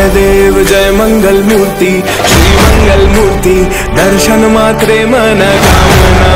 जय देव जय मंगल मूर्ति श्री मंगल मूर्ति दर्शन मात्रे मन कामना।